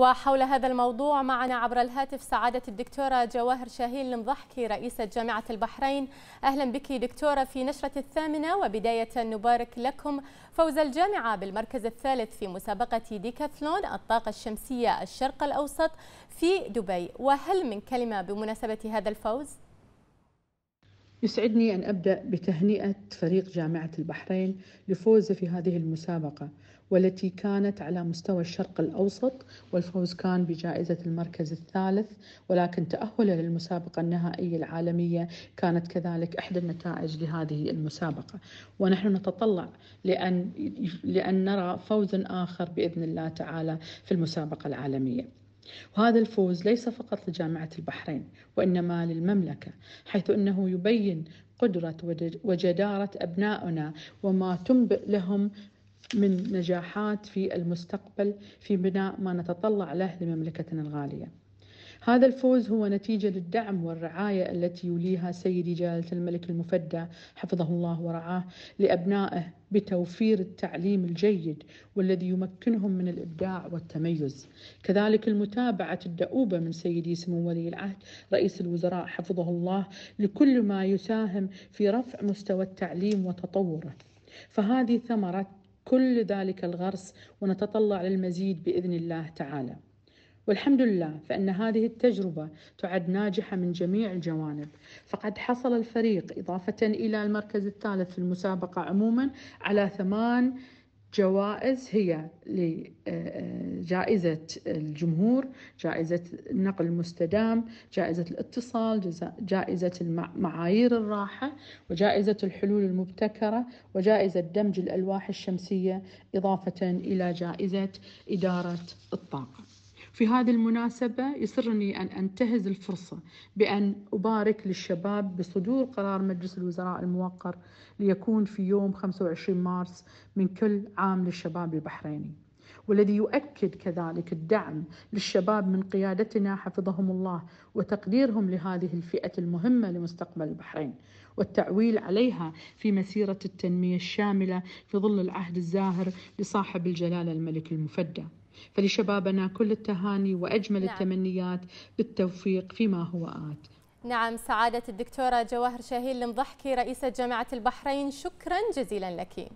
وحول هذا الموضوع معنا عبر الهاتف سعادة الدكتورة جواهر شاهين المضحكي رئيسة جامعة البحرين أهلا بك دكتورة في نشرة الثامنة وبداية نبارك لكم فوز الجامعة بالمركز الثالث في مسابقة ديكاثلون الطاقة الشمسية الشرق الأوسط في دبي وهل من كلمة بمناسبة هذا الفوز؟ يسعدني أن أبدأ بتهنئة فريق جامعة البحرين لفوزه في هذه المسابقة والتي كانت على مستوى الشرق الأوسط والفوز كان بجائزة المركز الثالث ولكن تأهله للمسابقة النهائية العالمية كانت كذلك إحدى النتائج لهذه المسابقة. ونحن نتطلع لأن, لأن نرى فوزا آخر بإذن الله تعالى في المسابقة العالمية. وهذا الفوز ليس فقط لجامعة البحرين وإنما للمملكة حيث أنه يبين قدرة وجدارة أبنائنا وما تنبئ لهم من نجاحات في المستقبل في بناء ما نتطلع له لمملكتنا الغالية. هذا الفوز هو نتيجة للدعم والرعاية التي يوليها سيدي جلالة الملك المفدى حفظه الله ورعاه لأبنائه بتوفير التعليم الجيد والذي يمكنهم من الإبداع والتميز كذلك المتابعة الدؤوبة من سيدي سمو ولي العهد رئيس الوزراء حفظه الله لكل ما يساهم في رفع مستوى التعليم وتطوره فهذه ثمرة كل ذلك الغرس ونتطلع للمزيد بإذن الله تعالى. والحمد لله فإن هذه التجربة تعد ناجحة من جميع الجوانب، فقد حصل الفريق إضافة إلى المركز الثالث في المسابقة عموما على ثمان جوائز هي لجائزة الجمهور جائزة النقل المستدام جائزة الاتصال جائزة معايير الراحة وجائزة الحلول المبتكرة وجائزة دمج الألواح الشمسية إضافة إلى جائزة إدارة الطاقة. في هذه المناسبة يسرني أن أنتهز الفرصة بأن أبارك للشباب بصدور قرار مجلس الوزراء الموقر ليكون في يوم 25 مارس من كل عام للشباب البحريني والذي يؤكد كذلك الدعم للشباب من قيادتنا حفظهم الله وتقديرهم لهذه الفئة المهمة لمستقبل البحرين والتعويل عليها في مسيرة التنمية الشاملة في ظل العهد الزاهر لصاحب الجلالة الملك المفدى. فلشبابنا كل التهاني وأجمل نعم. التمنيات بالتوفيق فيما هو آت نعم سعادة الدكتورة جواهر شاهين المضحكي رئيسة جامعة البحرين شكرا جزيلا لك